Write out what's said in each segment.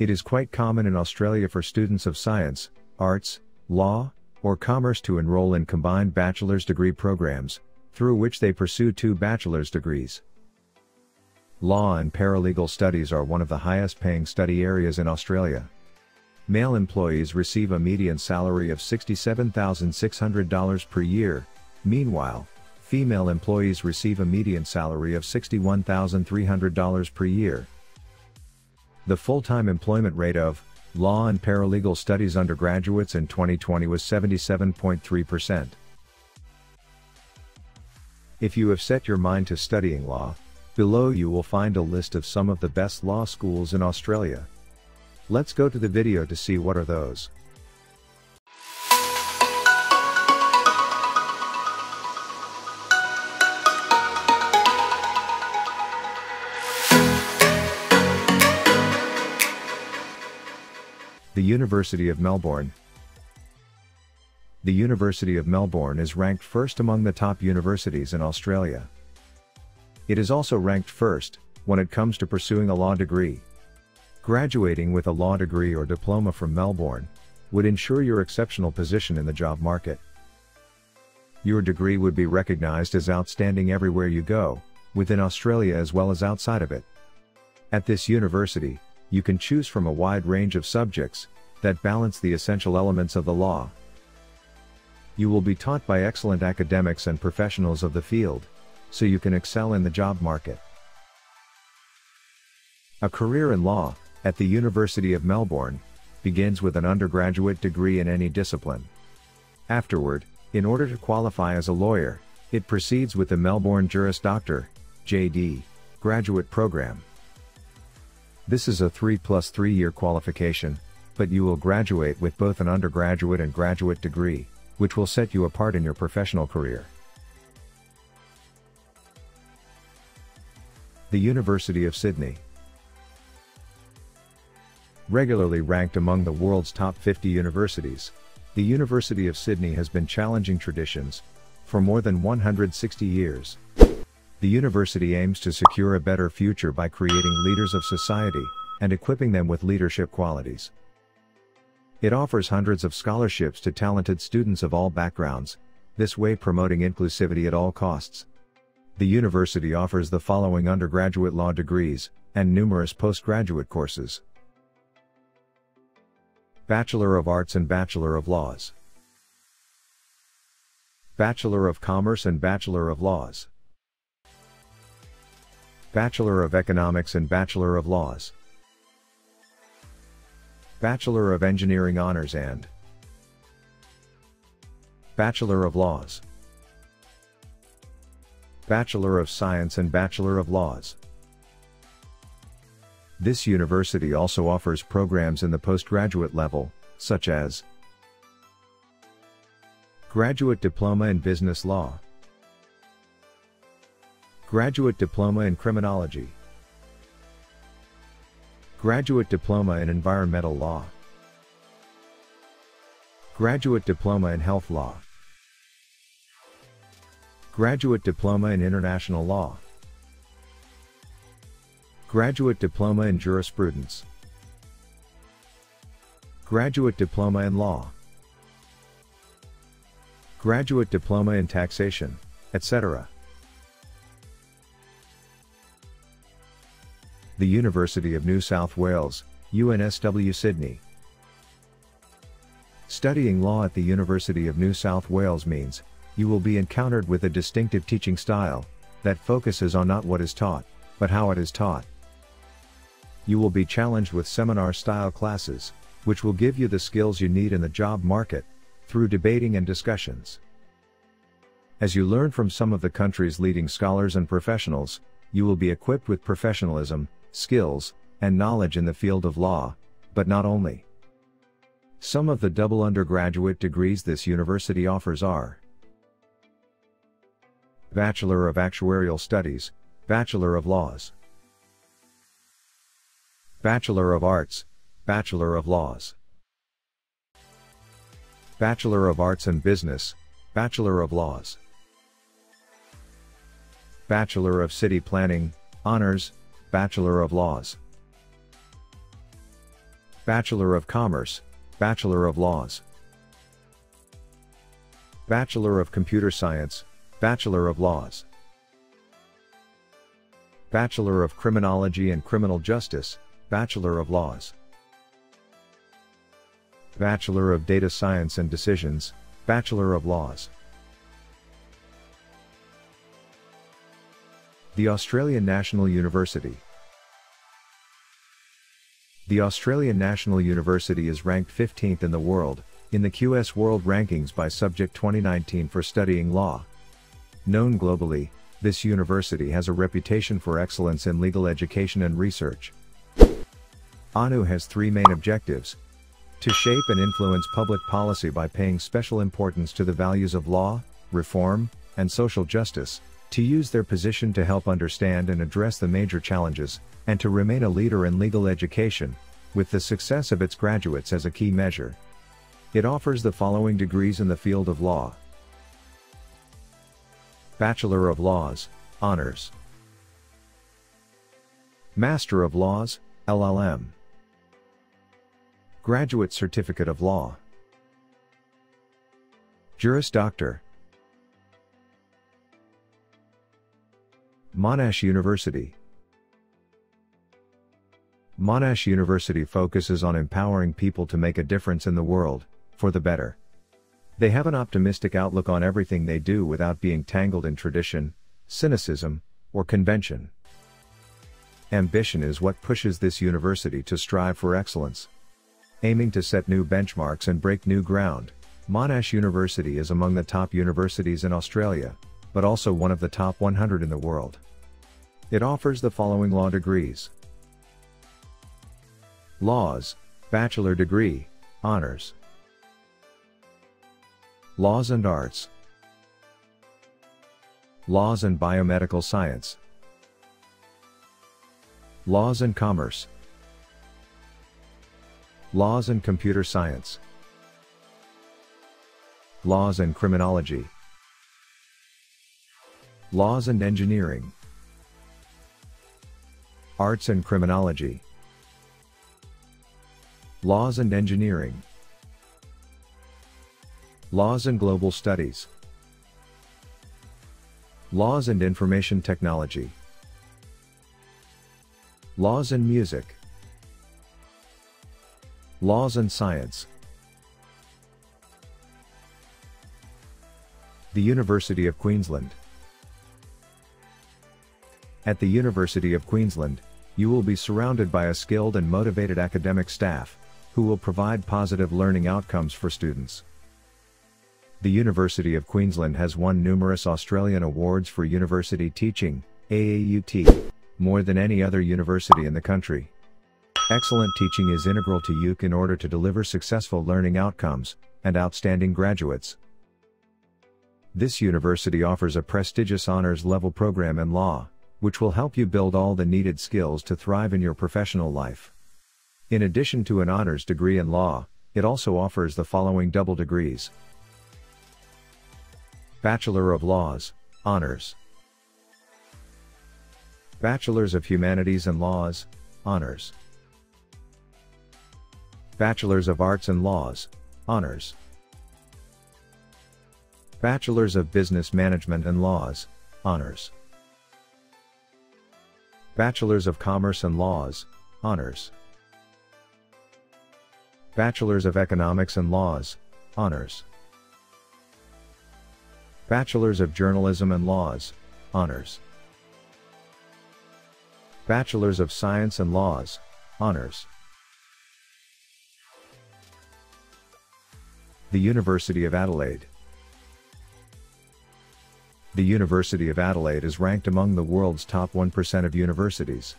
It is quite common in Australia for students of science, arts, law, or commerce to enroll in combined bachelor's degree programs, through which they pursue two bachelor's degrees. Law and paralegal studies are one of the highest paying study areas in Australia. Male employees receive a median salary of $67,600 per year, meanwhile, female employees receive a median salary of $61,300 per year. The full-time employment rate of law and paralegal studies undergraduates in 2020 was 77.3%. If you have set your mind to studying law, below you will find a list of some of the best law schools in Australia. Let's go to the video to see what are those. The University of Melbourne. The University of Melbourne is ranked first among the top universities in Australia. It is also ranked first, when it comes to pursuing a law degree. Graduating with a law degree or diploma from Melbourne would ensure your exceptional position in the job market. Your degree would be recognized as outstanding everywhere you go, within Australia as well as outside of it. At this university, you can choose from a wide range of subjects that balance the essential elements of the law. You will be taught by excellent academics and professionals of the field, so you can excel in the job market. A career in law, at the University of Melbourne, begins with an undergraduate degree in any discipline. Afterward, in order to qualify as a lawyer, it proceeds with the Melbourne Juris Doctor, JD, graduate program. This is a 3 plus 3 year qualification, but you will graduate with both an undergraduate and graduate degree, which will set you apart in your professional career. The University of Sydney. Regularly ranked among the world's top 50 universities, the University of Sydney has been challenging traditions for more than 160 years. The university aims to secure a better future by creating leaders of society and equipping them with leadership qualities. It offers hundreds of scholarships to talented students of all backgrounds, this way promoting inclusivity at all costs. The university offers the following undergraduate law degrees, and numerous postgraduate courses. Bachelor of Arts and Bachelor of Laws. Bachelor of Commerce and Bachelor of Laws. Bachelor of Economics and Bachelor of Laws. Bachelor of Engineering Honors and Bachelor of Laws. Bachelor of Science and Bachelor of Laws. This university also offers programs in the postgraduate level, such as Graduate Diploma in Business Law, Graduate Diploma in Criminology, Graduate Diploma in Environmental Law, Graduate Diploma in Health Law, Graduate Diploma in International Law, Graduate Diploma in Jurisprudence, Graduate Diploma in Law, Graduate Diploma in Taxation, etc. The University of New South Wales, UNSW Sydney. Studying law at the University of New South Wales means, you will be encountered with a distinctive teaching style, that focuses on not what is taught, but how it is taught. You will be challenged with seminar style classes, which will give you the skills you need in the job market, through debating and discussions. As you learn from some of the country's leading scholars and professionals, you will be equipped with professionalism, skills, and knowledge in the field of law, but not only. Some of the double undergraduate degrees this university offers are Bachelor of Actuarial Studies, Bachelor of Laws, Bachelor of Arts, Bachelor of Laws, Bachelor of Arts and Business, Bachelor of Laws, Bachelor of City Planning, Honors, Bachelor of Laws. Bachelor of Commerce, Bachelor of Laws. Bachelor of Computer Science, Bachelor of Laws. Bachelor of Criminology and Criminal Justice, Bachelor of Laws. Bachelor of Data Science and Decisions, Bachelor of Laws. The Australian National University. The Australian National University is ranked 15th in the world, in the QS World Rankings by Subject 2019 for studying law. Known globally, this university has a reputation for excellence in legal education and research. ANU has three main objectives. To shape and influence public policy by paying special importance to the values of law, reform, and social justice, to use their position to help understand and address the major challenges, and to remain a leader in legal education, with the success of its graduates as a key measure. It offers the following degrees in the field of law. Bachelor of Laws, Honors. Master of Laws, LLM. Graduate Certificate of Law. Juris Doctor. Monash University. Monash University focuses on empowering people to make a difference in the world, for the better. They have an optimistic outlook on everything they do without being tangled in tradition, cynicism, or convention. Ambition is what pushes this university to strive for excellence. Aiming to set new benchmarks and break new ground, Monash University is among the top universities in Australia, but also one of the top 100 in the world. It offers the following law degrees Laws, Bachelor Degree, Honors. Laws and Arts. Laws and Biomedical Science. Laws and Commerce. Laws and Computer Science. Laws and Criminology. Laws and Engineering. Arts and Criminology. Laws and Engineering. Laws and Global Studies. Laws and Information Technology. Laws and Music. Laws and Science. The University of Queensland. At the University of Queensland, you will be surrounded by a skilled and motivated academic staff, who will provide positive learning outcomes for students. The University of Queensland has won numerous Australian awards for university teaching, AAUT, more than any other university in the country. Excellent teaching is integral to UQ in order to deliver successful learning outcomes and outstanding graduates. This university offers a prestigious honors level program in law, which will help you build all the needed skills to thrive in your professional life. In addition to an honors degree in law, it also offers the following double degrees Bachelor of Laws, Honors. Bachelors of Humanities and Laws, Honors. Bachelors of Arts and Laws, Honors. Bachelors of Business Management and Laws, Honors. Bachelors of Commerce and Laws, Honors. Bachelors of Economics and Laws, Honors. Bachelors of Journalism and Laws, Honors. Bachelors of Science and Laws, Honors. The University of Adelaide. The University of Adelaide is ranked among the world's top 1% of universities.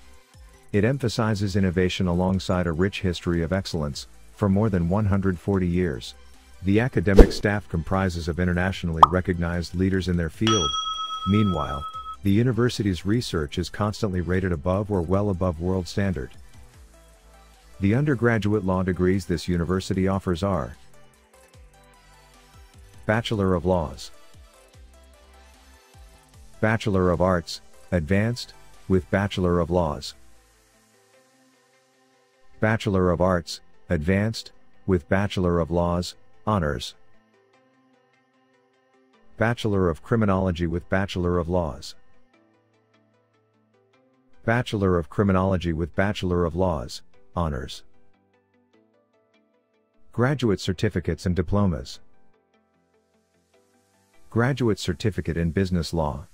It emphasizes innovation alongside a rich history of excellence, for more than 140 years. The academic staff comprises of internationally recognized leaders in their field. Meanwhile, the university's research is constantly rated above or well above world standard. The undergraduate law degrees this university offers are Bachelor of Laws, Bachelor of Arts, Advanced, with Bachelor of Laws, Bachelor of Arts, Advanced, with Bachelor of Laws, Honors. Bachelor of Criminology with Bachelor of Laws. Bachelor of Criminology with Bachelor of Laws, Honors. Graduate Certificates and Diplomas. Graduate Certificate in Business Law.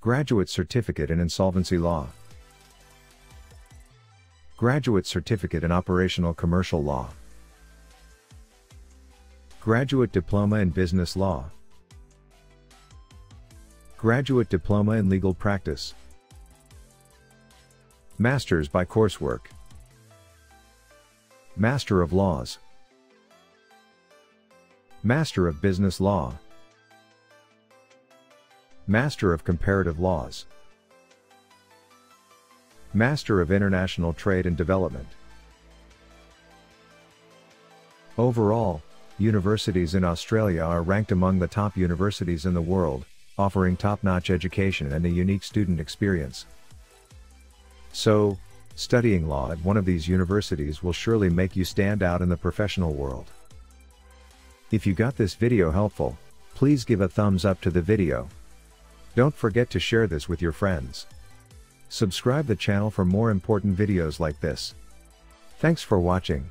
Graduate Certificate in Insolvency Law. Graduate Certificate in Operational Commercial Law. Graduate Diploma in Business Law. Graduate Diploma in Legal Practice. Masters by Coursework. Master of Laws. Master of Business Law. Master of Comparative Laws. Master of International Trade and Development. Overall, universities in Australia are ranked among the top universities in the world, offering top-notch education and a unique student experience. So, studying law at one of these universities will surely make you stand out in the professional world. If you got this video helpful, please give a thumbs up to the video. Don't forget to share this with your friends. Subscribe the channel for more important videos like this. Thanks for watching.